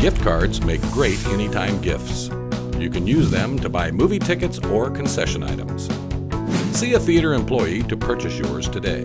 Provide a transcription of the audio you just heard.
Gift cards make great anytime gifts. You can use them to buy movie tickets or concession items. See a theater employee to purchase yours today.